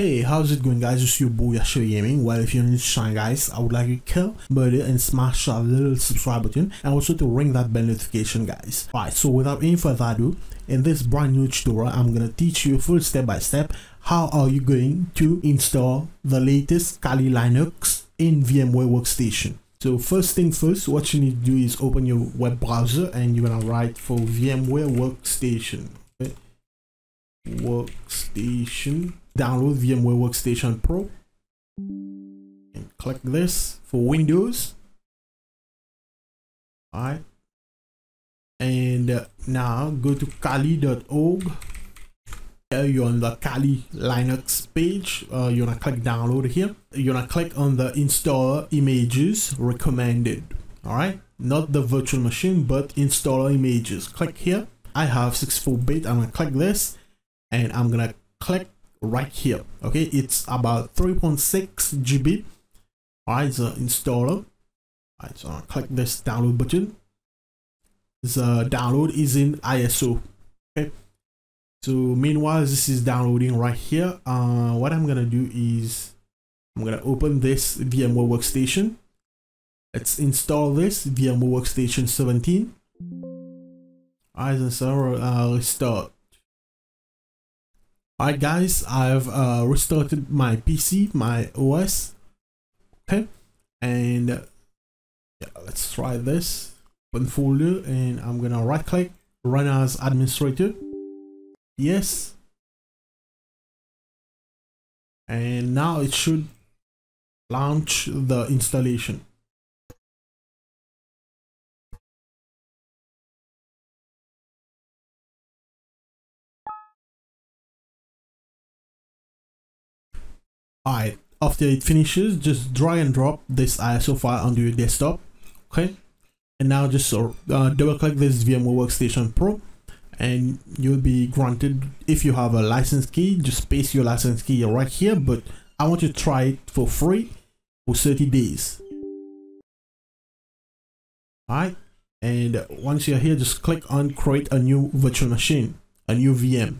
Hey, how's it going guys? It's your boy Yashvir Gaming. Well, if you're new to channel guys, I would like you to kill, murder and smash that little subscribe button and also to ring that bell notification guys. Alright, so without any further ado, in this brand new tutorial, I'm gonna teach you full step by step how are you going to install the latest Kali Linux in VMware Workstation. So first thing first, what you need to do is open your web browser and you're gonna write for VMware Workstation. Okay? Workstation download VMware Workstation Pro and click this for Windows. Alright. And uh, now go to kali.org. Here you're on the Kali Linux page. Uh, you're gonna click download here. You're gonna click on the installer images recommended. Alright. Not the virtual machine, but installer images. Click here. I have 64-bit. I'm gonna click this and I'm gonna click right here. Okay it's about 3.6 GB alright so installer alright so I'll click this download button the download is in ISO okay so meanwhile this is downloading right here. Uh what I'm gonna do is I'm gonna open this VMware workstation. Let's install this VMware workstation 17 alright so uh, restart Alright guys, I've uh, restarted my PC, my OS. Okay, and uh, yeah, let's try this. Open folder and I'm gonna right click, run as administrator. Yes. And now it should launch the installation. Alright, after it finishes, just drag and drop this ISO file onto your desktop. Okay, and now just uh, double click this VMware Workstation Pro and you'll be granted if you have a license key just paste your license key right here but i want you to try it for free for 30 days. All right and once you're here just click on create a new virtual machine a new vm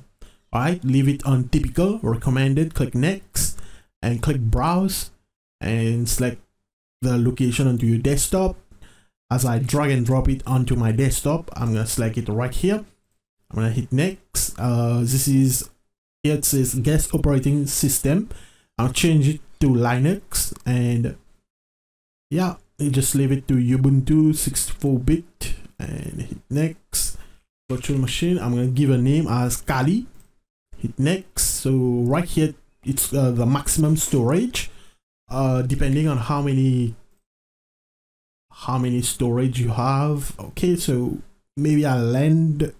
all right leave it on typical recommended click next and click browse and select the location onto your desktop. As I drag and drop it onto my desktop I'm gonna select it right here. I'm gonna hit next. Uh, this is it says guest operating system. I'll change it to Linux and yeah you just leave it to Ubuntu 64-bit and hit next. Virtual machine I'm gonna give a name as Kali. Hit next. So right here it's uh, the maximum storage uh, depending on how many how many storage you have. Okay so maybe I'll land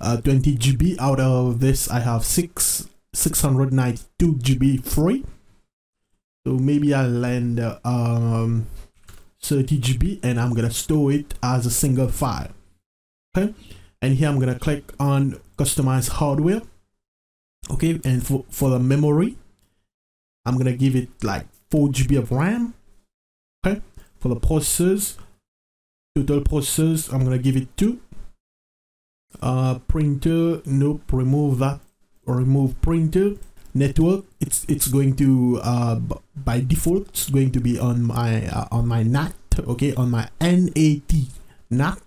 uh, 20 GB out of this I have six 692 GB free. So maybe I'll land uh, um 30 GB and I'm gonna store it as a single file. Okay? And here I'm gonna click on customize hardware okay and for, for the memory I'm gonna give it like 4 GB of RAM. Okay for the processors total processors I'm gonna give it 2 uh printer nope remove that remove printer network it's it's going to uh by default it's going to be on my uh, on my NAT okay on my NAT NAT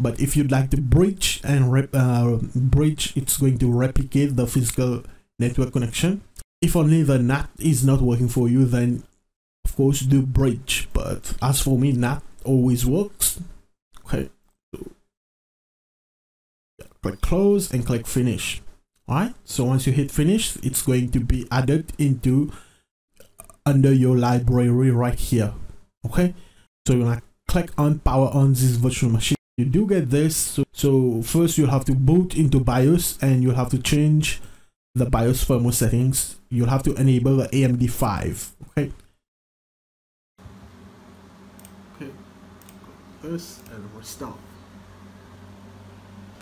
but if you'd like to bridge and rep, uh, bridge it's going to replicate the physical network connection. If only the NAT is not working for you then of course do bridge. But as for me NAT always works. Okay. Click close and click finish. Alright? So once you hit finish it's going to be added into under your library right here. Okay? So you're gonna click on power on this virtual machine you do get this so, so first you'll have to boot into BIOS and you'll have to change the BIOS firmware settings. You'll have to enable the AMD-V okay? Okay. This and restart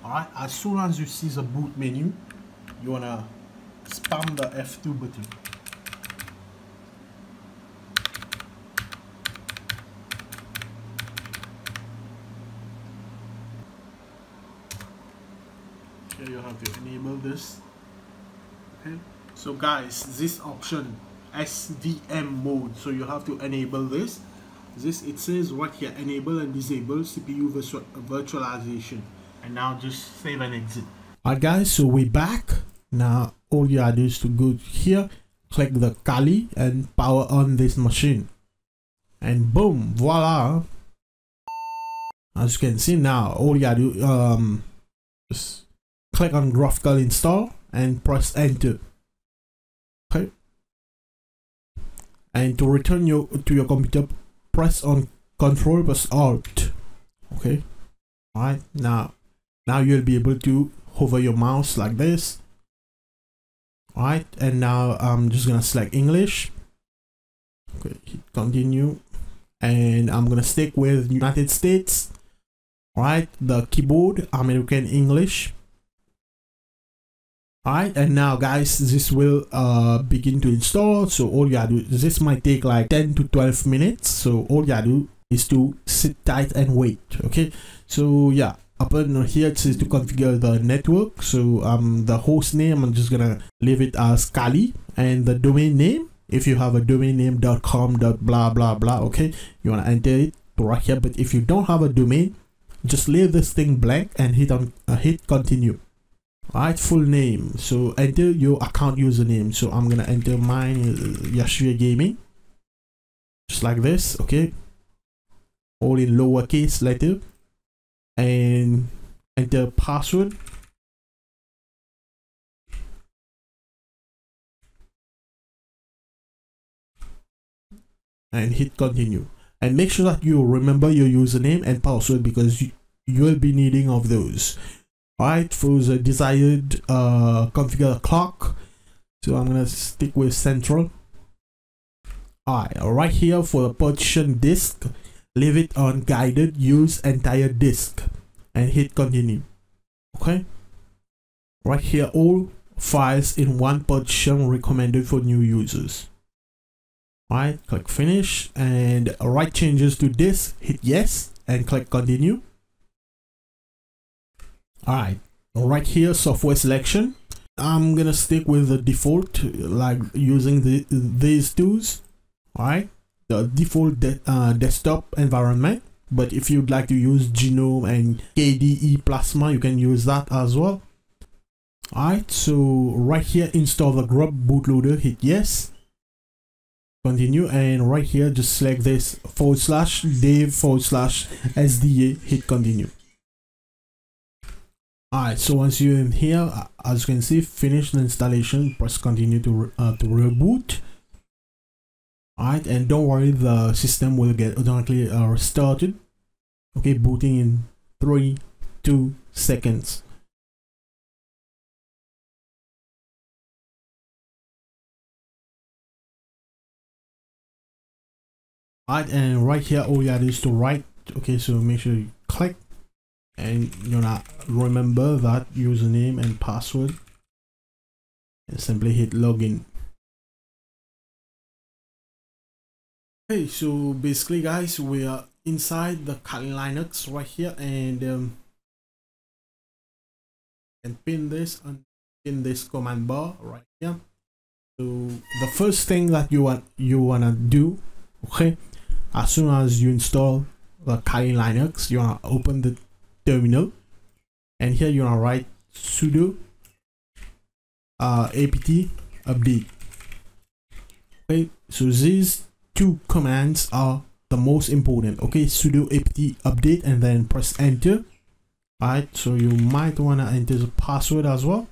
alright as soon as you see the boot menu you wanna spam the F2 button you have to enable this. Okay. So guys this option SVM mode. So you have to enable this. This it says what here enable and disable CPU virtual, virtualization. And now just save and exit. Alright guys so we're back. Now all you have to do is to go here click the Kali and power on this machine. And boom voila. As you can see now all you have to do um just click on graphical install and press enter. Okay. And to return your to your computer press on control plus alt. Okay. All right now now you'll be able to hover your mouse like this. All right and now i'm just gonna select english. Okay hit continue. And i'm gonna stick with united states. All right the keyboard american english Alright, and now guys, this will uh, begin to install. So all you gotta do, this might take like 10 to 12 minutes. So all you gotta do is to sit tight and wait. Okay, so yeah, up here it says to configure the network. So um, the host name, I'm just gonna leave it as Kali and the domain name. If you have a domain name .com dot blah blah blah, okay, you wanna enter it right here. But if you don't have a domain, just leave this thing blank and hit on uh, hit continue right full name. So enter your account username. So i'm gonna enter mine uh, yashvir gaming. Just like this okay? All in lowercase letter. And enter password. And hit continue. And make sure that you remember your username and password because you, you'll be needing of those right for the desired uh, configure clock. So I'm gonna stick with central. Alright right here for the partition disk leave it on guided use entire disk and hit continue. Okay? Right here all files in one partition recommended for new users. Right click finish and write changes to disk hit yes and click continue all right right here software selection. I'm gonna stick with the default like using the these tools all right the default de uh, desktop environment but if you'd like to use GNOME and kde plasma you can use that as well. All right so right here install the grub bootloader hit yes. Continue and right here just select this forward slash dev forward slash sda hit continue Alright, so once you're in here, uh, as you can see, finish the installation, press continue to, uh, to reboot. Alright, and don't worry, the system will get automatically uh, restarted. Okay, booting in 3, 2 seconds. Alright, and right here, all you have is to write. Okay, so make sure you click and you're not remember that username and password. And simply hit login. Okay so basically guys we are inside the Kali Linux right here. And um, and pin this and pin this command bar right here. So the first thing that you want you wanna do okay? As soon as you install the Kali Linux you wanna open the terminal and here you want to write sudo uh, apt update okay so these two commands are the most important. Okay sudo apt update and then press enter. Alright so you might want to enter the password as well.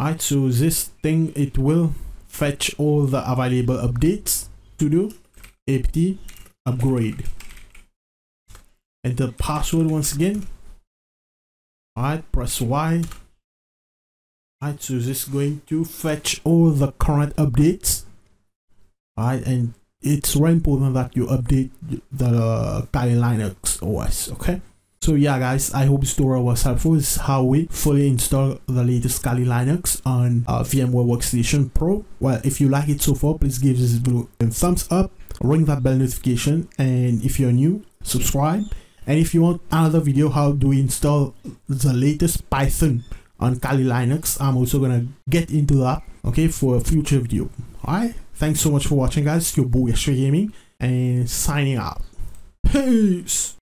Alright so this thing it will fetch all the available updates. To sudo apt upgrade enter password once again. Alright press y. Alright so this is going to fetch all the current updates. Alright and it's very important that you update the uh, Kali Linux OS okay? So yeah guys i hope this tutorial was helpful. This is how we fully install the latest kali linux on uh, vmware workstation pro. Well if you like it so far please give this video a thumbs up ring that bell notification and if you're new subscribe and if you want another video how do we install the latest python on Kali Linux. I'm also gonna get into that, okay, for a future video. Alright, thanks so much for watching, guys. Your boy Gaming and signing out. Peace.